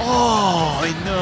Oh, I know.